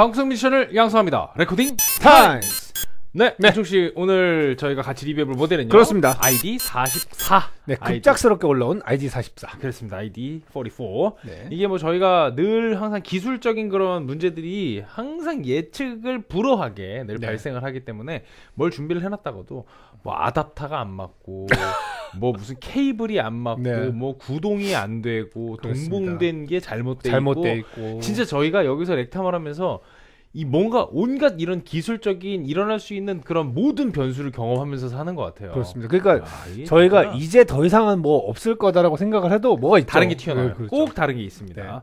방송 뮤지션을 양성합니다. Recording Time. 네, 네. 이총 씨 오늘 저희가 같이 리뷰해볼 모델은요. 그렇습니다. ID 44. 네, 아이디. 급작스럽게 올라온 ID44. 그렇습니다. ID 44. 네. 이게 뭐 저희가 늘 항상 기술적인 그런 문제들이 항상 예측을 불허하게 늘 네. 발생을 하기 때문에 뭘 준비를 해놨다고도 뭐 아답타가 안 맞고 뭐 무슨 케이블이 안 맞고 네. 뭐 구동이 안 되고 그렇습니다. 동봉된 게 잘못돼 잘못돼 있고 있고. 진짜 저희가 여기서 렉탐을 하면서 이 뭔가 온갖 이런 기술적인 일어날 수 있는 그런 모든 변수를 경험하면서 사는 것 같아요. 그렇습니다. 그러니까 야, 이게 저희가 진짜 이제 더 이상은 뭐 없을 거다라고 생각을 해도 뭐가 있죠. 다른 게 튀어나와요. 네, 그렇죠. 꼭 다른 게 있습니다.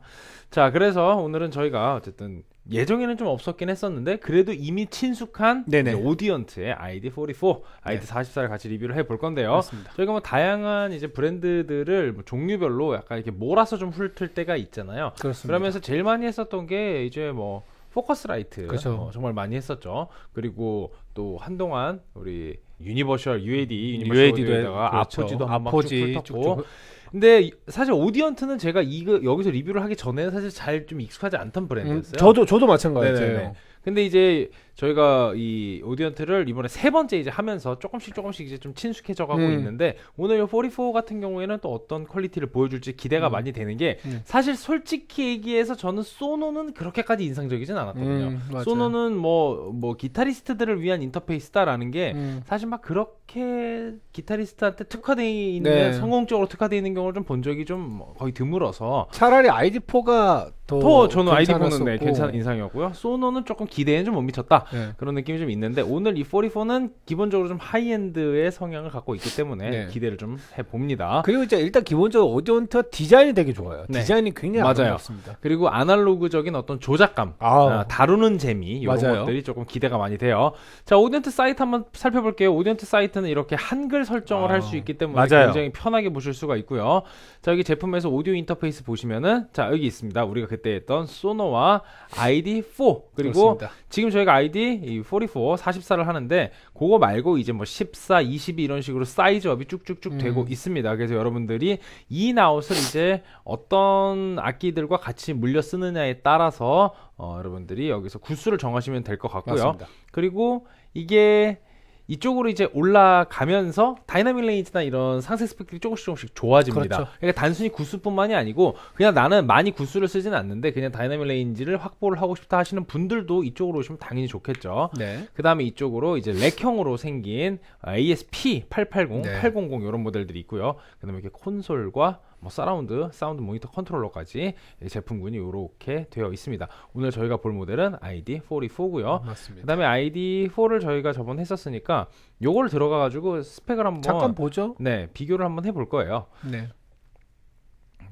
자, 그래서 오늘은 저희가 어쨌든 예정에는 좀 없었긴 했었는데 그래도 이미 친숙한 네네. 이제 오디언트의 ID44, ID44를 같이 리뷰를 해볼 건데요. 맞습니다. 저희가 뭐 다양한 이제 브랜드들을 뭐 종류별로 약간 이렇게 몰아서 좀 훑을 때가 있잖아요. 그렇습니다. 그러면서 제일 많이 했었던 게 이제 뭐 포커스라이트 그렇죠. 어, 정말 많이 했었죠. 그리고 또 한동안 우리 유니버셜 UAD 유니버셜 UAD도 UAD에다가 그렇죠. 아포지도 아포지 쭉. 근데 이- 사실 오디언트는 제가 이거 여기서 리뷰를 하기 전에는 사실 잘 좀 익숙하지 않던 음, 브랜드였어요. 저도 저도 마찬가지예요. 네네네. 근데 이제 저희가 이 오디언트를 이번에 세 번째 이제 하면서 조금씩 조금씩 이제 좀 친숙해져 가고 음. 있는데 오늘 이44 같은 경우에는 또 어떤 퀄리티를 보여줄지 기대가 음. 많이 되는 게 음. 사실 솔직히 얘기해서 저는 소노는 그렇게까지 인상적이진 않았거든요. 음. 소노는 뭐뭐 기타리스트들을 위한 인터페이스다라는 게 음. 사실 막 그렇게 기타리스트한테 특화되어 있는 네. 성공적으로 특화되어 있는 경우를 좀 본 적이 좀 거의 드물어서 차라리 ID4가 더, 더 저는 아이디보는 네, 괜찮았었고. 괜찮은 인상이었고요. 소노는 조금 기대에는 좀 못 미쳤다. 네. 그런 느낌이 좀 있는데 오늘 이 44는 기본적으로 좀 high-end의 성향을 갖고 있기 때문에 네. 기대를 좀 해봅니다. 그리고 이제 일단 기본적으로 오디언트가 디자인이 되게 좋아요. 네. 디자인이 굉장히 맞아요. 아름답습니다. 그리고 아날로그적인 어떤 조작감, 아우. 아, 다루는 재미 이런 맞아요. 것들이 조금 기대가 많이 돼요. 자 오디언트 사이트 한번 살펴볼게요. 오디언트 사이트는 이렇게 한글 설정을 아, 할수 있기 때문에 맞아요. 굉장히 편하게 보실 수가 있고요. 자 여기 제품에서 오디오 인터페이스 보시면은 자 여기 있습니다. 우리가 그때 했던 소노와 ID4 그리고 그렇습니다. 지금 저희가 아이디 이 44, 44를 하는데 그거 말고 이제 뭐 14, 22 이런 식으로 size up이 쭉쭉쭉 음. 되고 있습니다. 그래서 여러분들이 이 in out을 이제 어떤 악기들과 같이 물려 쓰느냐에 따라서 어, 여러분들이 여기서 구수를 정하시면 될 것 같고요. 맞습니다. 그리고 이게 이쪽으로 이제 올라가면서 dynamic range나 이런 상세 스펙들이 조금씩 조금씩 좋아집니다. 그렇죠. 그러니까 단순히 구수뿐만이 아니고 그냥 나는 많이 구수를 쓰지는 않는데 그냥 dynamic range를 확보를 하고 싶다 하시는 분들도 이쪽으로 오시면 당연히 좋겠죠. 네. 그 다음에 이쪽으로 이제 rack형으로 생긴 ASP 880, 네. 800 이런 모델들이 있고요. 그 다음에 이렇게 콘솔과 뭐 사라운드, 사운드 모니터 controller까지 이 제품군이 이렇게 되어 있습니다. 오늘 저희가 볼 모델은 ID44고요. 맞습니다. 그 다음에 ID4를 저희가 저번 했었으니까 요걸 들어가 가지고 스펙을 한번 잠깐 보죠. 네 비교를 한번 해볼 거예요. 네.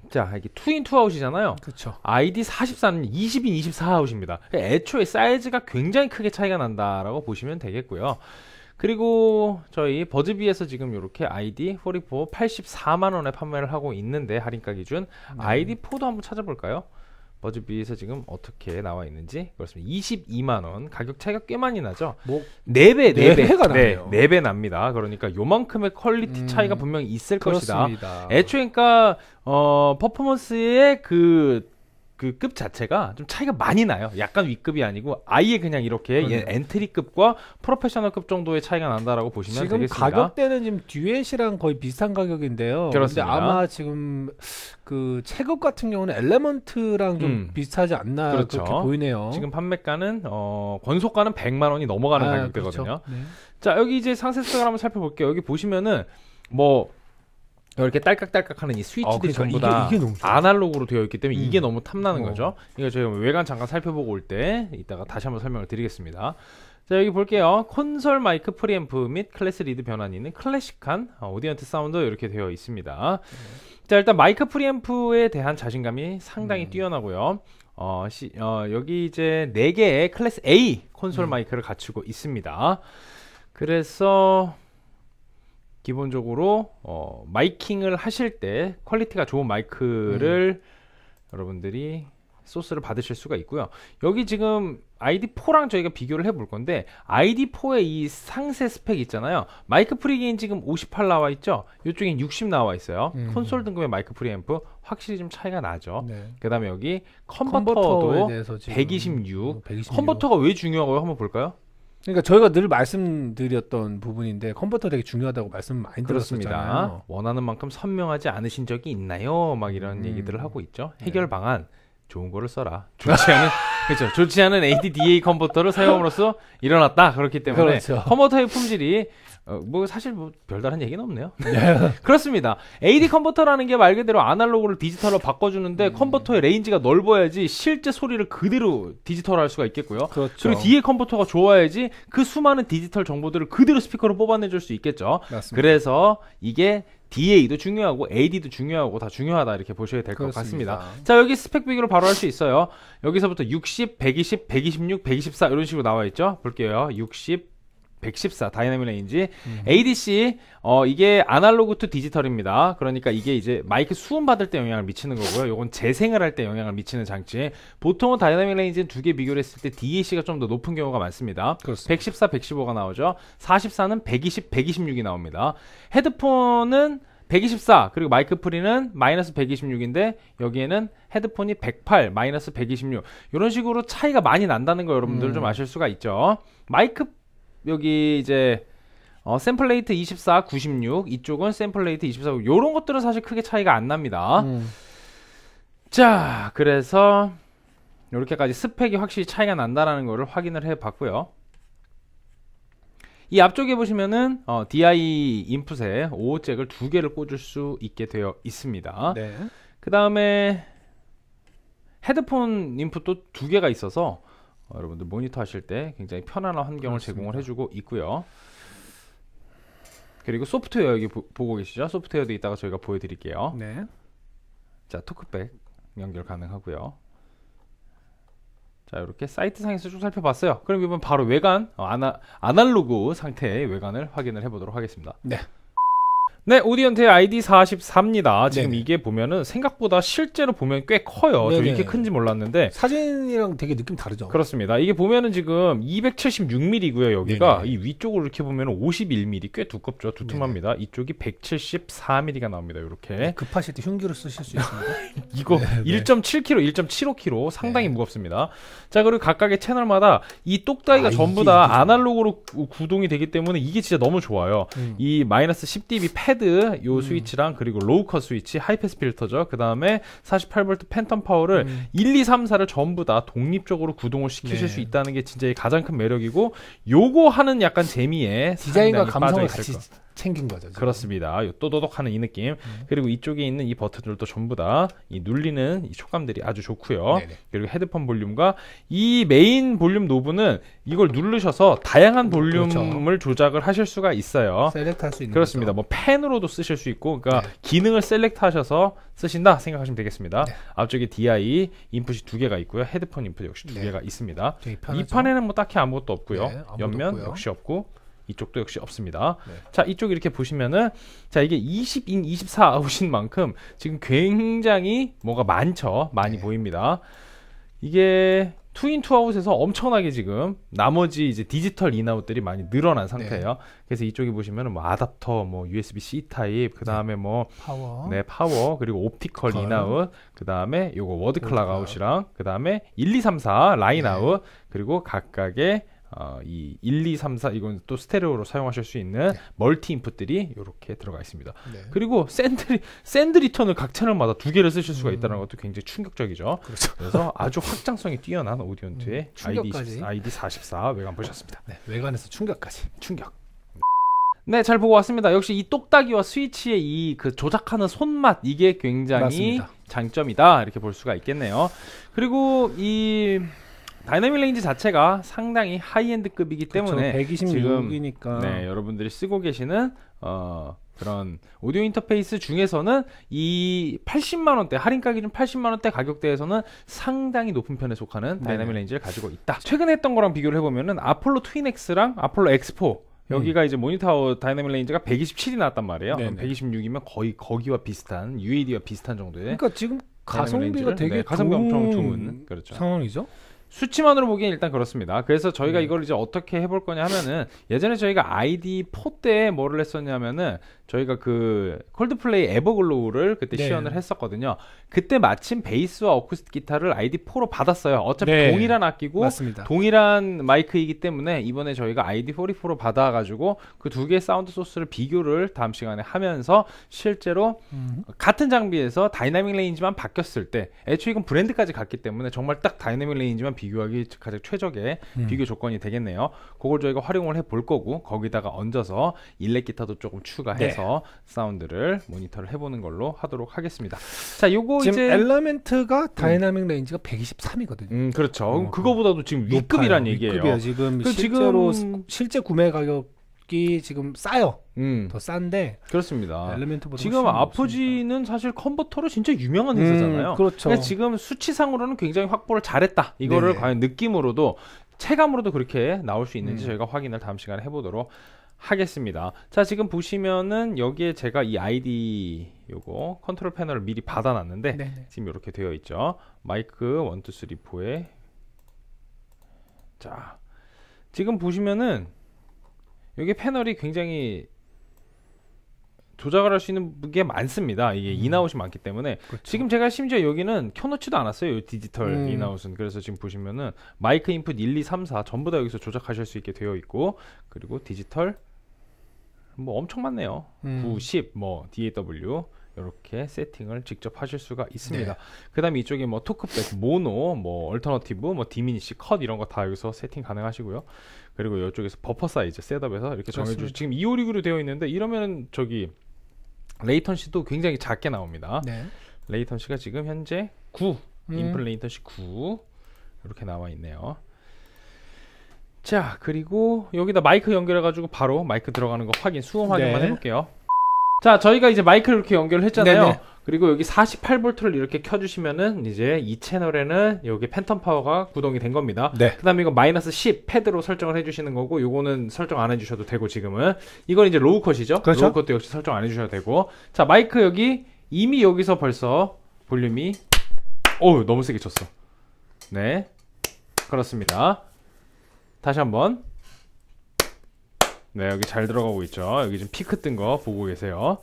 자 이게 two in two out이잖아요. 그렇죠. ID 44는 20 in 24 out입니다. 애초에 사이즈가 굉장히 크게 차이가 난다라고 보시면 되겠고요. 그리고 저희 버즈비에서 지금 이렇게 ID 44 84만 원에 판매를 하고 있는데 할인가 기준 네. ID 4도 한번 찾아볼까요? 버즈비에서 지금 어떻게 나와 있는지 그렇습니다. 22만 원 가격 차이가 꽤 많이 나죠. 뭐 4배, 네 4배. 배가 네, 나네요. 4배 납니다. 그러니까 요만큼의 퀄리티 음, 차이가 분명히 있을 것이다. 그렇습니다. 애초에 그러니까 어 퍼포먼스의 그 그 급 자체가 좀 차이가 많이 나요. 약간 위급이 아니고 아예 그냥 이렇게 얘 그러네요. entry급과 프로페셔널급 정도의 차이가 난다라고 보시면 지금 되겠습니다. 가격대는 지금 듀엣이랑 거의 비슷한 가격인데요. 그렇습니다. 근데 아마 지금 그 체급 같은 경우는 엘레먼트랑 좀 음. 비슷하지 않나 그렇죠. 그렇게 보이네요. 지금 판매가는 어 권속가는 100만 원이 넘어가는 아, 가격대거든요. 그렇죠. 네. 자 여기 이제 상세 스펙을 한번 살펴볼게요. 여기 보시면은 뭐 이렇게 딸깍딸깍하는 이 스위치들이 아, 그러니까 전부 이게- 다 이게 좋아요. 아날로그로 되어 있기 때문에 음. 이게 너무 탐나는 어. 거죠. 이거 저희가 외관 잠깐 살펴보고 올 때 이따가 다시 한번 설명을 드리겠습니다. 자 여기 볼게요. 콘솔 마이크 프리앰프 및 class lead 변환이 있는 클래식한 어, 오디언트 사운드 이렇게 되어 있습니다. 자 일단 마이크 preamp에 대한 자신감이 상당히 음. 뛰어나고요. 어, 시- 어, 여기 이제 4개의 class A 콘솔 음. 마이크를 갖추고 있습니다. 그래서 기본적으로 어, miking을 하실 때 퀄리티가 좋은 마이크를 여러분들이 소스를 받으실 수가 있고요. 여기 지금 ID4랑 저희가 비교를 해 볼 건데 ID4의 이 상세 스펙 있잖아요. 마이크 pre gain 지금 58 나와 있죠. 이쪽엔 60 나와 있어요. 음. 콘솔 등급의 마이크 프리앰프 확실히 좀 차이가 나죠. 네. 그다음에 여기 컨버터도 대해서 지금 126. 126. 컨버터가 왜 중요하고 한번 볼까요? 그러니까 저희가 늘 말씀드렸던 부분인데 컨버터 되게 중요하다고 말씀 많이 그렇습니다. 들었었잖아요. 원하는 만큼 선명하지 않으신 적이 있나요? 막 이런 음. 얘기들을 하고 있죠. 네. 해결 방안 좋은 거를 써라. 좋지 않은 그렇죠. 좋지 않은 ADDA 컨버터를 사용함으로써 일어났다. 그렇기 때문에 그렇죠. 컨버터의 품질이 어, 뭐 사실 뭐 별다른 얘기는 없네요. 그렇습니다. AD 컨버터라는 게 말 그대로 아날로그를 디지털로 바꿔주는데 음. 컨버터의 range가 넓어야지 실제 소리를 그대로 디지털할 수가 있겠고요. 그렇죠. 그리고 뒤에 컨버터가 좋아야지 그 수많은 디지털 정보들을 그대로 스피커로 뽑아내줄 수 있겠죠. 맞습니다. 그래서 이게 DA도 중요하고 AD도 중요하고 다 중요하다 이렇게 보셔야 될 것. 같습니다. 자 여기 스펙 비교를 바로 할 수 있어요. 여기서부터 60, 120, 126, 114 이런 식으로 나와 있죠. 볼게요. 60, 114 dynamic range 음. ADC 어 이게 analog to digital입니다. 그러니까 이게 이제 마이크 수음 받을 때 영향을 미치는 거고요. 요건 재생을 할 때 영향을 미치는 장치. 보통은 dynamic range는 두 개 비교를 했을 때 DAC가 좀 더 높은 경우가 많습니다. 그렇습니다. 114, 115가 나오죠. 44는 120, 126이 나옵니다. 헤드폰은 124 그리고 마이크 프리는 마이너스 126인데 여기에는 헤드폰이 108 마이너스 126 이런 식으로 차이가 많이 난다는 거 여러분들 음. 좀 아실 수가 있죠. 마이크 여기 이제 어, 샘플레이트 24 96 이쪽은 샘플레이트 24 이런 것들은 사실 크게 차이가 안 납니다. 음. 자, 그래서 이렇게까지 스펙이 확실히 차이가 난다라는 거를 확인을 해봤고요. 이 앞쪽에 보시면은 어, DI 인풋에 5잭을 두 개를 꽂을 수 있게 되어 있습니다. 네. 그 다음에 헤드폰 인풋도 두 개가 있어서 어, 여러분들 모니터 하실 때 굉장히 편안한 환경을 그렇습니다. 제공을 해주고 있고요. 그리고 소프트웨어 여기 보, 고 계시죠? 소프트웨어도 이따가 저희가 보여드릴게요. 네. 자 토크백 연결 가능하고요. 자 이렇게 사이트 상에서 쭉 살펴봤어요. 그럼 이번 바로 외관 어, 아나, 아날로그 상태의 외관을 확인을 해보도록 하겠습니다. 네. 네, 오디언트의 ID44입니다. 지금 네네. 이게 보면은 생각보다 실제로 보면 꽤 커요. 저 네네. 이렇게 큰지 몰랐는데 사진이랑 되게 느낌 다르죠. 그렇습니다. 이게 보면은 지금 276mm고요. 여기가 네네. 이 위쪽으로 이렇게 보면은 51mm 꽤 두껍죠. 두툼합니다. 이쪽이 174mm가 나옵니다. 이렇게 네, 급하실 때 흉기로 쓰실 수 있습니다. 이거 네, 네. 1.7kg, 1.75kg 상당히 네. 무겁습니다. 자 그리고 각각의 채널마다 이 똑딱이가 아, 전부 이게- 다 이게 아날로그로 구- 구동이 되기 때문에 이게 진짜 너무 좋아요. 음. 이 마이너스 10dB 패드 요 음. 스위치랑 그리고 low cut 스위치 high pass 필터죠. 그 다음에 48V phantom power를 음. 1, 2, 3, 4를 전부 다 독립적으로 구동을 시키실 네. 수 있다는 게 진짜 가장 큰 매력이고 요거 하는 약간 재미에 디자인과 감성을 같이 거. 챙긴 거죠. 지금. 그렇습니다. 요 또도독하는 이 느낌. 음. 그리고 이쪽에 있는 이 버튼들도 전부 다 이 눌리는 이 촉감들이 아주 좋고요. 네네. 그리고 헤드폰 볼륨과 이 메인 볼륨 knob은 이걸 누르셔서 다양한 볼륨을 그렇죠. 조작을 하실 수가 있어요. select할 수 있는 그렇습니다. 거죠. 뭐 pan으로도 쓰실 수 있고, 그러니까 네. 기능을 select하셔서 쓰신다 생각하시면 되겠습니다. 네. 앞쪽에 DI 인풋이 두 개가 있고요. 헤드폰 input 역시 두 네. 개가 있습니다. 이 판에는 뭐 딱히 아무것도 없고요. 네, 아무것도 옆면 없고요. 역시 없고 이쪽도 역시 없습니다. 네. 자 이쪽 이렇게 보시면은 자 이게 20 in 24 out인 만큼 지금 굉장히 뭐가 많죠. 많이 네. 보입니다. 이게 two in two out에서 엄청나게 지금 나머지 이제 디지털 in out들이 많이 늘어난 상태예요. 그래서 이쪽에 보시면은 뭐 어댑터, 뭐 USB C type, 그 다음에 뭐 파워. 네, 파워, 그리고 optical 컬. in out, 그 다음에 요거 word clock word clock. out이랑, 그 다음에 1, 2, 3, 4 라인 네. 아웃, 그리고 각각의 어, 이 1, 2, 3, 4 이건 또 스테레오로 사용하실 수 있는 네. 멀티 input들이 이렇게 들어가 있습니다. 네. 그리고 send send return을 각 채널마다 두 개를 쓰실 수가 음. 있다는 것도 굉장히 충격적이죠. 그렇죠. 그래서 아주 확장성이 뛰어난 Audient의 음, ID, 충격까지. iD44 외관 보셨습니다. 네, 외관에서 충격까지. 충격. 네, 잘 보고 왔습니다. 역시 이 똑딱이와 스위치의 이 그 조작하는 손맛 이게 굉장히 맞습니다. 장점이다 이렇게 볼 수가 있겠네요. 그리고 이 dynamic range 자체가 상당히 high-end급이기 때문에 그렇죠. 126이니까. 네, 여러분들이 쓰고 계시는 어 그런 오디오 인터페이스 중에서는 이 80만 원대 할인가 기준 80만 원대 가격대에서는 상당히 높은 편에 속하는 네. dynamic range를 가지고 있다. 최근에 했던 거랑 비교를 해보면은 아폴로 트윈엑스랑 아폴로 X4 여기가 이제 모니터 dynamic range가 127이 나왔단 말이에요. 그럼 음. 네네. 126이면 거의 거기와 비슷한 UAD와 비슷한 정도의 그러니까 지금 가성비가 range를, 되게 네, 가성비 엄청 좋은 그렇죠. 상황이죠. 수치만으로 보기엔 일단 그렇습니다. 그래서 저희가 음. 이걸 이제 어떻게 해볼 거냐 하면은 예전에 저희가 iD4 때 뭐를 했었냐면은 저희가 그 콜드플레이 Everglow를 그때 네. 시연을 했었거든요. 그때 마침 베이스와 어쿠스틱 기타를 iD4로 받았어요. 어차피 네. 동일한 악기고 맞습니다. 동일한 마이크이기 때문에 이번에 저희가 iD44로 받아가지고 그 두 개의 sound source를 비교를 다음 시간에 하면서 실제로 음. 같은 장비에서 dynamic range만 바뀌었을 때 애초에 이건 브랜드까지 갔기 때문에 정말 딱 dynamic range만 비교하기 가장 최적의 음. 비교 조건이 되겠네요. 그걸 저희가 활용을 해 볼 거고 거기다가 얹어서 일렉 기타도 조금 추가해서 사운드를 모니터를 해보는 걸로 하도록 하겠습니다. 자, 요거 지금 이제 Element가 dynamic range가 123이거든요. 음 그렇죠. 어, 그거보다도 지금 위급이란 얘기예요. 위급이에요. 지금 그 실제로 지금- 실제 구매 가격 이 지금 싸요. 음 더 싼데 그렇습니다. Element보다 지금 Apogee는 사실 컨버터로 진짜 유명한 높으니까. 회사잖아요. 음, 그렇죠. 그러니까 지금 수치상으로는 굉장히 확보를 잘했다. 이거를 네네. 과연 느낌으로도 체감으로도 그렇게 나올 수 있는지 음. 저희가 확인을 다음 시간에 해보도록 하겠습니다. 자 지금 보시면은 여기에 제가 이 아이디 요거 컨트롤 패널을 미리 받아놨는데 네네. 지금 이렇게 되어 있죠. 마이크 1, 2, 3, 4에 자 지금 보시면은 여기 패널이 굉장히 조작을 할 수 있는 게 많습니다. 이게 음. 인아웃이 많기 때문에 그렇죠. 지금 제가 심지어 여기는 켜놓지도 않았어요. 이 디지털 음. in out은 그래서 지금 보시면은 마이크 input 1, 2, 3, 4 전부 다 여기서 조작하실 수 있게 되어 있고 그리고 디지털 뭐 엄청 많네요. 음. 9, 10, 뭐 DAW 이렇게 세팅을 직접 하실 수가 있습니다. 네. 그다음에 이쪽에 뭐 talkback, 모노, 뭐 alternative, 뭐 diminish, cut 이런 거 다 여기서 세팅 가능하시고요. 그리고 이쪽에서 buffer size setup에서 이렇게 정해주. 지금 256으로 되어 있는데 이러면은 저기 latency도 굉장히 작게 나옵니다. 네. latency가 지금 현재 9, 음. input latency 9 이렇게 나와 있네요. 자 그리고 여기다 마이크 연결해가지고 바로 마이크 들어가는 거 확인 수음 확인만 네. 해볼게요. 자 저희가 이제 마이크를 이렇게 연결을 했잖아요. 네네. 그리고 여기 48V를 이렇게 켜주시면은 이제 이 채널에는 여기 phantom power가 구동이 된 겁니다. 네. 그다음에 이거 마이너스 10 패드로 설정을 해주시는 거고 요거는 설정 안 해주셔도 되고 지금은 이건 이제 low cut이죠. 그렇죠. low cut도 역시 설정 안 해주셔도 되고 자 마이크 여기 이미 여기서 벌써 볼륨이 어우 너무 세게 쳤어. 네 그렇습니다. 다시 한번 네 여기 잘 들어가고 있죠. 여기 지금 피크 뜬 거 보고 계세요.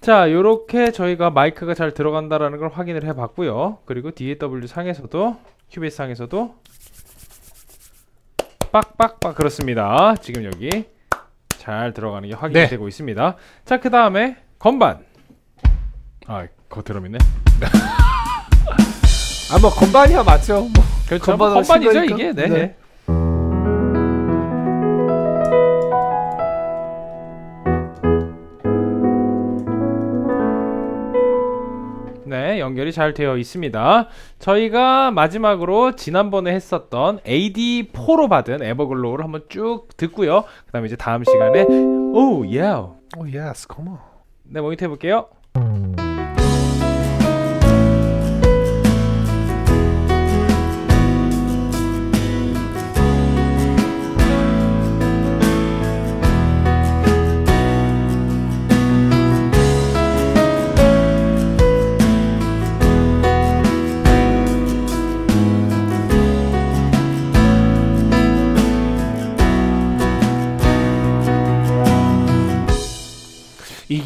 자, 요렇게 저희가 마이크가 잘 들어간다라는 걸 확인을 해 봤고요. 그리고 DAW 상에서도 QBS 상에서도 빡빡빡 그렇습니다. 지금 여기 잘 들어가는 게 확인이 네. 되고 있습니다. 자, 그 다음에 건반. 아, 거 드럼이네. 아뭐 건반이야 맞죠. 뭐. 그렇죠. 건반으로 건반이죠. 이게. 네. 네. 네, 연결이 잘 되어 있습니다. 저희가 마지막으로 지난번에 했었던 AD4로 받은 에버글로우를 한번 쭉 듣고요. 그 다음에 이제 다음 시간에, 오, 예. 오 예스 컴온. 네, 모니터 해볼게요.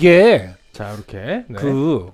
이게 자, 이렇게. 네. 그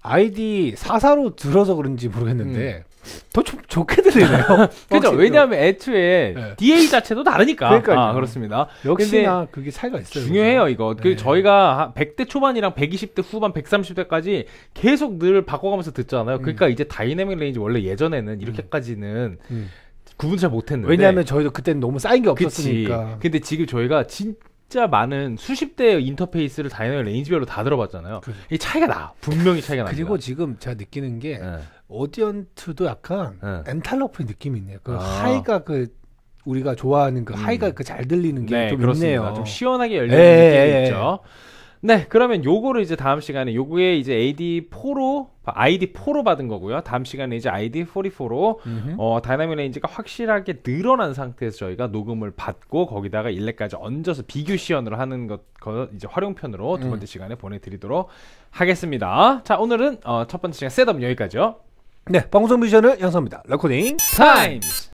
iD44로 들어서 그런지 모르겠는데 더 좋, 좋게 들리네요. 그죠? 확실히. 왜냐하면 애초에 네. DA 자체도 다르니까. 그러니까요. 아, 그렇습니다. 역시나 그게 차이가 있어요. 중요해요, 이거. 그 네. 저희가 한 100대 초반이랑 120대 후반, 130대까지 계속 늘 바꿔가면서 듣잖아요. 그러니까 이제 dynamic range 원래 예전에는 이렇게까지는 음. 구분 잘 못했는데. 왜냐하면 저희도 그때는 너무 쌓인 게 그치. 없었으니까. 근데 지금 저희가 진 짜 많은 수십 대의 인터페이스를 dynamic range별로 다 들어봤잖아요. 그죠. 이 차이가 나. 분명히 차이가 납니다. 그리고 지금 제가 느끼는 게 예. Audient도 약간 예. Antelope의 느낌이 있네요. 그 아. high가 그 우리가 좋아하는 그 음. 하이가 그 잘 들리는 게 네, 좀. 있네요. 좀 시원하게 열리는 예, 느낌이 예, 예. 있죠. 네, 그러면 요거를 이제 다음 시간에 요거에 이제 iD4로 iD4로 받은 거고요. 다음 시간에 이제 iD44로 음흠. 어, dynamic range가 확실하게 늘어난 상태에서 저희가 녹음을 받고 거기다가 일렉까지 얹어서 비교 시연을 하는 것, 거 이제 활용편으로 두 음. 번째 시간에 보내드리도록 하겠습니다. 자, 오늘은 어, 첫 번째 시간 셋업은 여기까지요. 네, 방송 미션을 양성합니다. 레코딩 타임스